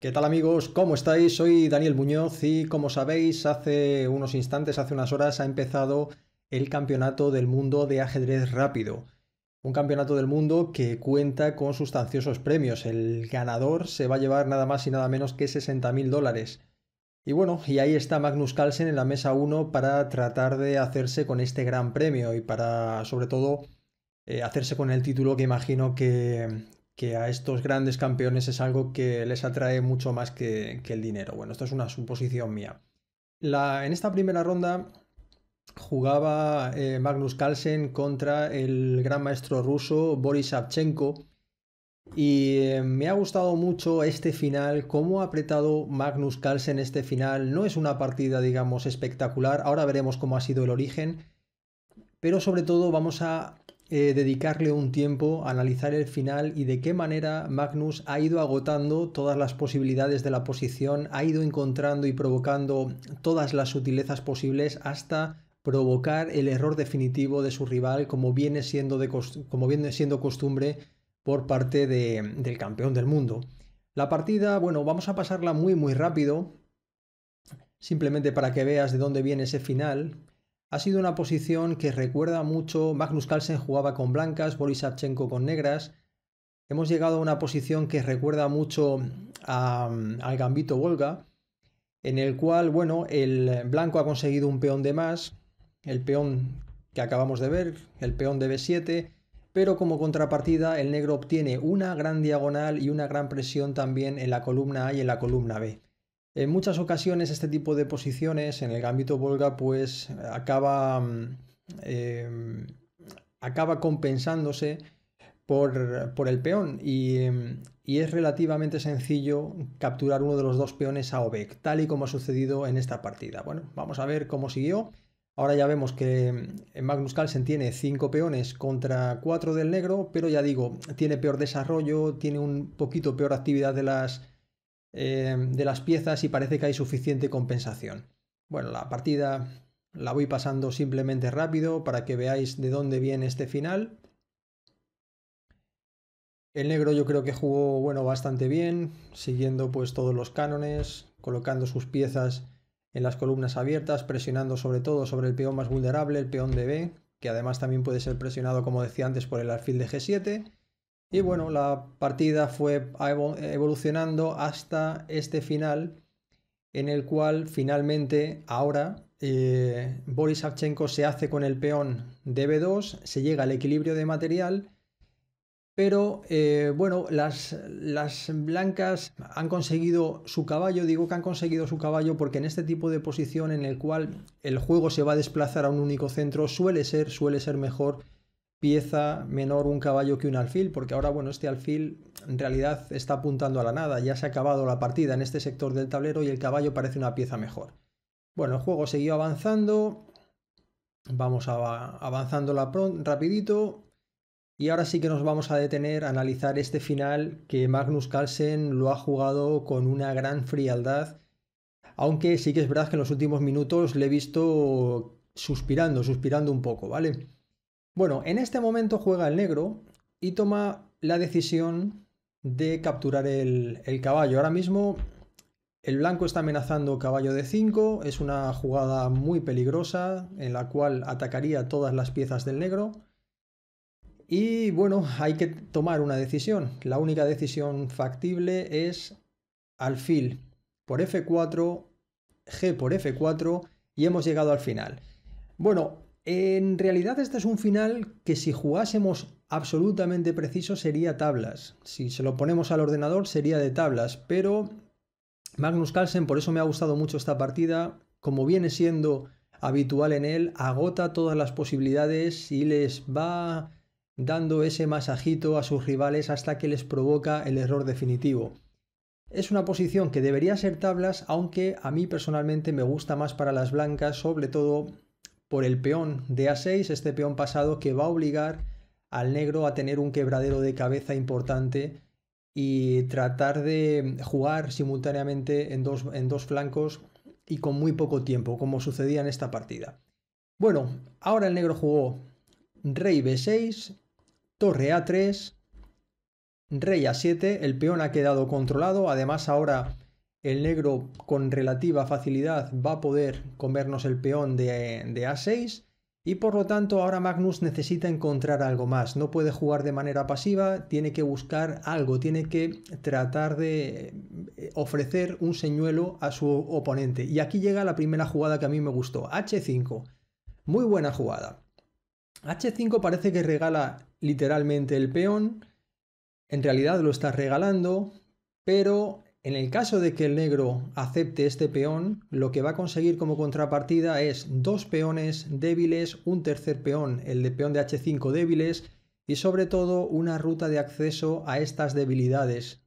¿Qué tal amigos? ¿Cómo estáis? Soy Daniel Muñoz y como sabéis, hace unos instantes, hace unas horas, ha empezado el Campeonato del Mundo de Ajedrez Rápido. Un campeonato del mundo que cuenta con sustanciosos premios. El ganador se va a llevar nada más y nada menos que 60.000 dólares. Y bueno, y ahí está Magnus Carlsen en la mesa 1 para tratar de hacerse con este gran premio y para, sobre todo, eh, hacerse con el título que imagino que, que a estos grandes campeones es algo que les atrae mucho más que, el dinero. Bueno, esto es una suposición mía. La, en esta primera ronda jugaba eh, Magnus Carlsen contra el gran maestro ruso Boris Savchenko. Y eh, me ha gustado mucho este final, cómo ha apretado Magnus Carlsen este final. No es una partida, digamos, espectacular. Ahora veremos cómo ha sido el origen. Pero sobre todo vamos a eh, dedicarle un tiempo a analizar el final y de qué manera Magnus ha ido agotando todas las posibilidades de la posición, ha ido encontrando y provocando todas las sutilezas posibles hasta provocar el error definitivo de su rival como viene siendo, de como viene siendo costumbre por parte del campeón del mundo. La partida, bueno, vamos a pasarla muy muy rápido, simplemente para que veas de dónde viene ese final. Ha sido una posición que recuerda mucho, Magnus Carlsen jugaba con blancas, Boris Savchenko con negras. Hemos llegado a una posición que recuerda mucho al gambito Volga, en el cual, bueno, el blanco ha conseguido un peón de más, el peón que acabamos de ver, el peón de B7, pero como contrapartida el negro obtiene una gran diagonal y una gran presión también en la columna A y en la columna B. En muchas ocasiones este tipo de posiciones en el gambito Volga pues acaba, mm, em, acaba compensándose por, por el peón y, em, y, es relativamente sencillo capturar uno de los dos peones a Obek, tal y como ha sucedido en esta partida. Bueno, vamos a ver cómo siguió. Ahora ya vemos que em, Magnus Carlsen tiene 5 peones contra 4 del negro, pero ya digo, tiene peor desarrollo, tiene un poquito peor actividad de las eh, de las piezas y parece que hay suficiente compensación. Bueno, la partida la voy pasando simplemente rápido para que veáis de dónde viene este final. El negro yo creo que jugó bueno bastante bien, siguiendo pues todos los cánones, colocando sus piezas en las columnas abiertas, presionando sobre todo sobre el peón más vulnerable, el peón de B, que además también puede ser presionado como decía antes por el alfil de G7 y bueno, la partida fue evolucionando hasta este final, en el cual finalmente ahora eh, Boris Savchenko se hace con el peón de B2, se llega al equilibrio de material, pero eh, bueno, las, blancas han conseguido su caballo, digo que han conseguido su caballo porque en este tipo de posición en el cual el juego se va a desplazar a un único centro suele ser, suele ser mejor pieza menor un caballo que un alfil, porque ahora, bueno, este alfil en realidad está apuntando a la nada, ya se ha acabado la partida en este sector del tablero y el caballo parece una pieza mejor. Bueno, el juego siguió avanzando, vamos a, avanzando la rapidito, y ahora sí que nos vamos a detener a analizar este final que Magnus Carlsen lo ha jugado con una gran frialdad, aunque sí que es verdad que en los últimos minutos le he visto suspirando, suspirando un poco, ¿vale? Bueno, en este momento juega el negro y toma la decisión de capturar el, caballo. Ahora mismo el blanco está amenazando caballo de 5, es una jugada muy peligrosa en la cual atacaría todas las piezas del negro. Y bueno, hay que tomar una decisión. La única decisión factible es alfil por F4, G por F4 y hemos llegado al final. Bueno, en realidad este es un final que si jugásemos absolutamente preciso sería tablas. Si se lo ponemos al ordenador sería de tablas, pero Magnus Carlsen, por eso me ha gustado mucho esta partida, como viene siendo habitual en él, agota todas las posibilidades y les va dando ese masajito a sus rivales hasta que les provoca el error definitivo. Es una posición que debería ser tablas, aunque a mí personalmente me gusta más para las blancas, sobre todo por el peón de A6, este peón pasado que va a obligar al negro a tener un quebradero de cabeza importante y tratar de jugar simultáneamente en dos, en dos flancos y con muy poco tiempo, como sucedía en esta partida. Bueno, ahora el negro jugó rey b6, torre a3, rey a7, el peón ha quedado controlado, además ahora el negro con relativa facilidad va a poder comernos el peón de, de a6 y por lo tanto ahora Magnus necesita encontrar algo más, no puede jugar de manera pasiva, tiene que buscar algo, tiene que tratar de eh, ofrecer un señuelo a su oponente. Y aquí llega la primera jugada que a mí me gustó, H5. Muy buena jugada. H5 parece que regala literalmente el peón, en realidad lo está regalando, pero en el caso de que el negro acepte este peón, lo que va a conseguir como contrapartida es dos peones débiles, un tercer peón, el de peón de h5 débiles, y sobre todo una ruta de acceso a estas debilidades.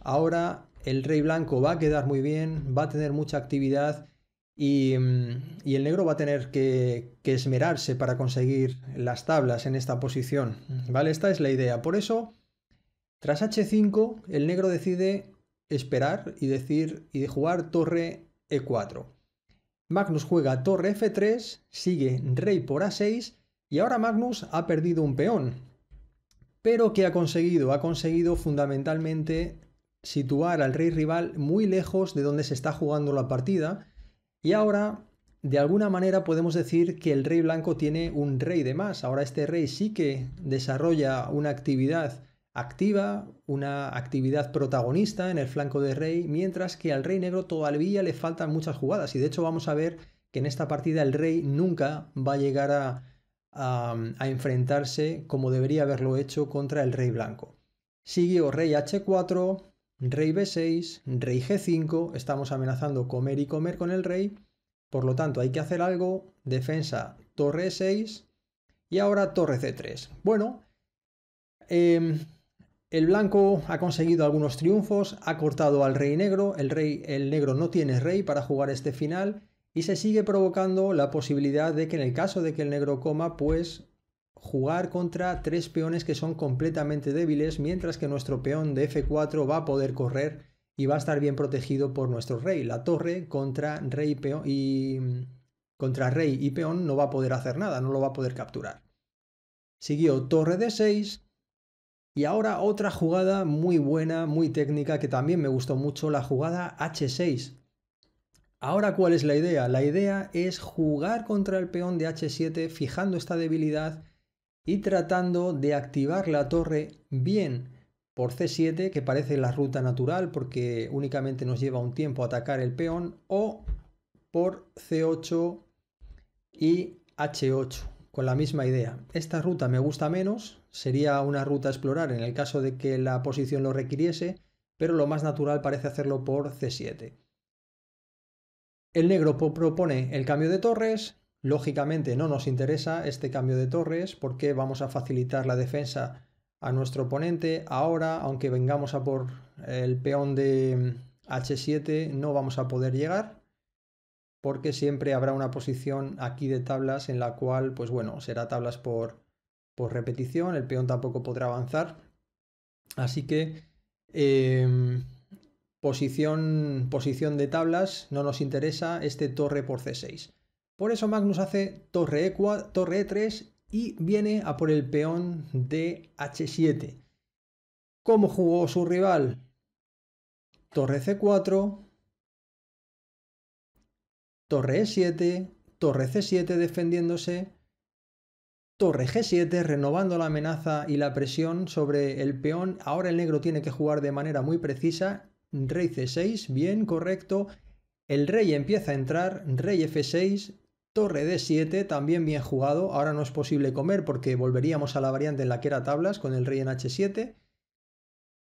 Ahora el rey blanco va a quedar muy bien, va a tener mucha actividad y, el negro va a tener que, esmerarse para conseguir las tablas en esta posición. ¿Vale? Esta es la idea. Por eso, tras h5, el negro decide esperar y decir y jugar torre e4. Magnus juega torre f3, sigue rey por a6 y ahora Magnus ha perdido un peón. Pero ¿qué ha conseguido? Ha conseguido fundamentalmente situar al rey rival muy lejos de donde se está jugando la partida y ahora de alguna manera podemos decir que el rey blanco tiene un rey de más. Ahora este rey sí que desarrolla una actividad activa, una actividad protagonista en el flanco de rey, mientras que al rey negro todavía le faltan muchas jugadas. Y de hecho vamos a ver que en esta partida el rey nunca va a llegar a, a, enfrentarse como debería haberlo hecho contra el rey blanco. Siguió rey h4, rey b6, rey g5, estamos amenazando comer y comer con el rey, por lo tanto hay que hacer algo, defensa torre e6 y ahora torre c3. Bueno, eh, el blanco ha conseguido algunos triunfos, ha cortado al rey negro, el rey el negro no tiene rey para jugar este final y se sigue provocando la posibilidad de que en el caso de que el negro coma, pues jugar contra tres peones que son completamente débiles, mientras que nuestro peón de F4 va a poder correr y va a estar bien protegido por nuestro rey. La torre contra rey peón y contra rey y peón no va a poder hacer nada, no lo va a poder capturar. Siguió torre de 6 y ahora otra jugada muy buena, muy técnica, que también me gustó mucho, la jugada H6. Ahora, ¿cuál es la idea? La idea es jugar contra el peón de H7 fijando esta debilidad y tratando de activar la torre bien por C7, que parece la ruta natural porque únicamente nos lleva un tiempo atacar el peón, o por C8 y H8 con la misma idea. Esta ruta me gusta menos, sería una ruta a explorar en el caso de que la posición lo requiriese, pero lo más natural parece hacerlo por C7. El negro propone el cambio de torres, lógicamente no nos interesa este cambio de torres porque vamos a facilitar la defensa a nuestro oponente. Ahora, aunque vengamos a por el peón de H7, no vamos a poder llegar porque siempre habrá una posición aquí de tablas en la cual, pues bueno, será tablas por, por repetición, el peón tampoco podrá avanzar. Así que em, posición, posición de tablas no nos interesa este torre por C6. Por eso Magnus hace torre, E4, torre E3 y viene a por el peón de H7. ¿Cómo jugó su rival? Torre C4, torre E7, torre C7 defendiéndose, torre G7 renovando la amenaza y la presión sobre el peón. Ahora el negro tiene que jugar de manera muy precisa. Rey C6, bien, correcto. El rey empieza a entrar, rey F6, torre D7, también bien jugado. Ahora no es posible comer porque volveríamos a la variante en la que era tablas con el rey en H7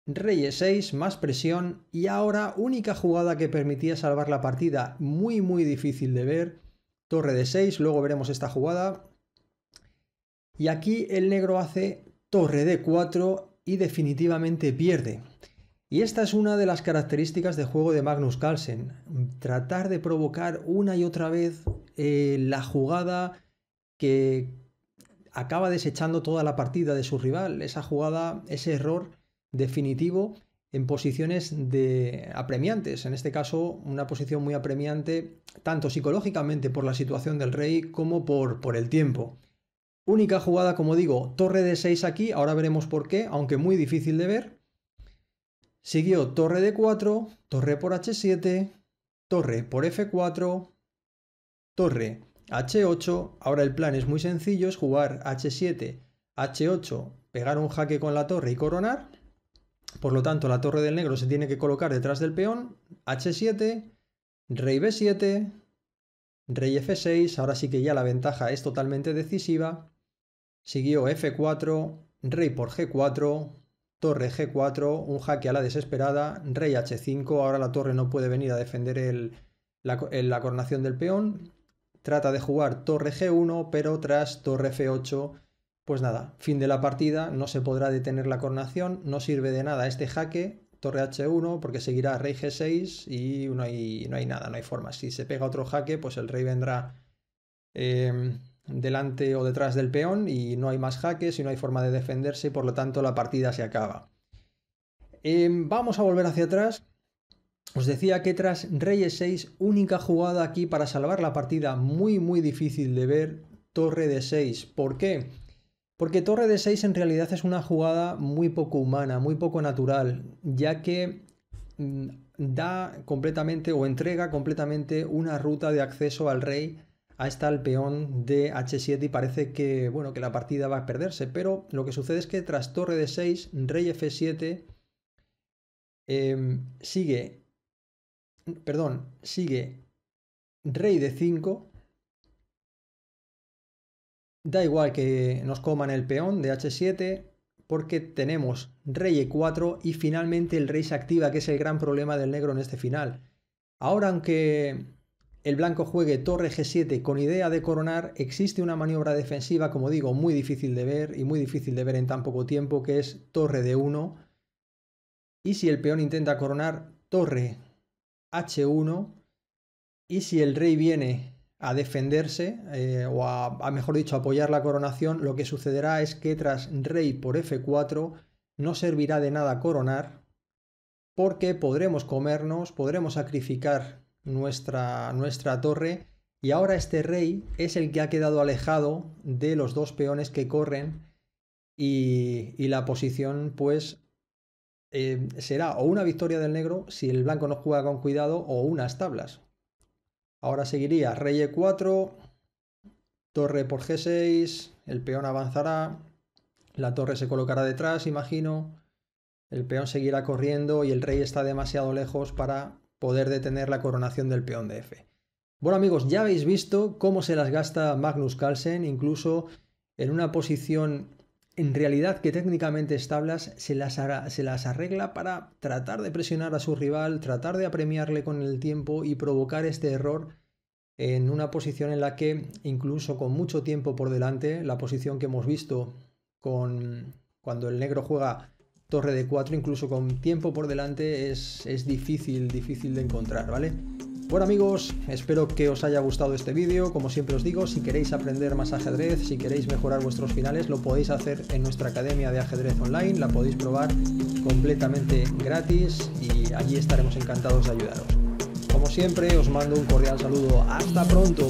rey e6, más presión y ahora única jugada que permitía salvar la partida, muy muy difícil de ver, torre de 6, luego veremos esta jugada. Y aquí el negro hace torre de 4 y definitivamente pierde. Y esta es una de las características de juego de Magnus Carlsen, tratar de provocar una y otra vez eh, la jugada que acaba desechando toda la partida de su rival, esa jugada, ese error definitivo en posiciones de apremiantes. En este caso, una posición muy apremiante, tanto psicológicamente por la situación del rey como por, por el tiempo. Única jugada, como digo, torre de 6 aquí, ahora veremos por qué, aunque muy difícil de ver. Siguió torre de 4, torre por h7, torre por f4, torre h8. Ahora el plan es muy sencillo, es jugar h7, h8, pegar un jaque con la torre y coronar. Por lo tanto, la torre del negro se tiene que colocar detrás del peón. H7, rey B7, rey F6. Ahora sí que ya la ventaja es totalmente decisiva. Siguió F4, rey por G4, torre G4, un jaque a la desesperada, rey H5. Ahora la torre no puede venir a defender la, la coronación del peón. Trata de jugar torre G1, pero tras torre F8 pues nada, fin de la partida, no se podrá detener la coronación, no sirve de nada este jaque, torre H1, porque seguirá rey G6 y no hay, no hay nada, no hay forma. Si se pega otro jaque, pues el rey vendrá em, delante o detrás del peón y no hay más jaques y no hay forma de defenderse por lo tanto la partida se acaba. Em, vamos a volver hacia atrás. Os decía que tras rey E6, única jugada aquí para salvar la partida, muy muy difícil de ver, torre de 6. ¿Por qué? Porque torre de 6 en realidad es una jugada muy poco humana, muy poco natural, ya que mm, da completamente o entrega completamente una ruta de acceso al rey. Ahí está el peón de h7 y parece que, bueno, que la partida va a perderse. Pero lo que sucede es que tras torre de 6, rey f7 em, sigue, perdón, sigue rey de 5 Da igual que nos coman el peón de h7 porque tenemos rey e4 y finalmente el rey se activa, que es el gran problema del negro en este final. Ahora, aunque el blanco juegue torre g7 con idea de coronar, existe una maniobra defensiva, como digo, muy difícil de ver y muy difícil de ver en tan poco tiempo, que es torre de 1. Y si el peón intenta coronar, torre h1. Y si el rey viene a defenderse eh, o a, mejor dicho, apoyar la coronación, lo que sucederá es que tras rey por f4 no servirá de nada coronar porque podremos comernos, podremos sacrificar nuestra, nuestra torre. Y ahora este rey es el que ha quedado alejado de los dos peones que corren. Y, la posición pues eh, será o una victoria del negro si el blanco no juega con cuidado o unas tablas. Ahora seguiría rey e4, torre por g6, el peón avanzará, la torre se colocará detrás, imagino, el peón seguirá corriendo y el rey está demasiado lejos para poder detener la coronación del peón de f. Bueno amigos, ya habéis visto cómo se las gasta Magnus Carlsen, incluso en una posición en realidad que técnicamente establas se las, se las arregla para tratar de presionar a su rival, tratar de apremiarle con el tiempo y provocar este error en una posición en la que incluso con mucho tiempo por delante, la posición que hemos visto con cuando el negro juega torre de 4, incluso con tiempo por delante es, es difícil, difícil de encontrar, ¿vale? Bueno amigos, espero que os haya gustado este vídeo. Como siempre os digo, si queréis aprender más ajedrez, si queréis mejorar vuestros finales, lo podéis hacer en nuestra academia de ajedrez online. La podéis probar completamente gratis y allí estaremos encantados de ayudaros. Como siempre, os mando un cordial saludo. ¡Hasta pronto!